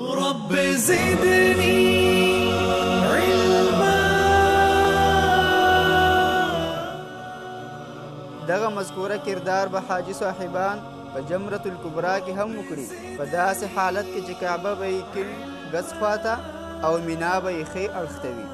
رب زدني علما دغه مذکوره کردار به حاجی صاحبان په جمرة الکبرا کې هم وکړي په داسې حالت کې چې کعبه به یې کیڼ ګس خواته او مینا به یې ښۍ اړخ ته وي